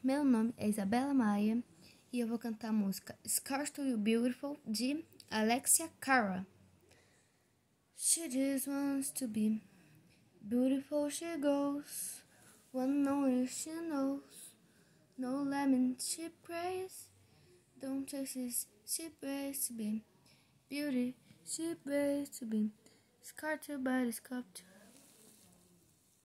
Meu nome é Isabela Maia e eu vou cantar a música Scars to You Beautiful de Alexia Cara. She just wants to be beautiful, she goes. One only she knows. No lemon she prays. Don't chase she prays to be beauty, she prays to be scarred by the sculpture.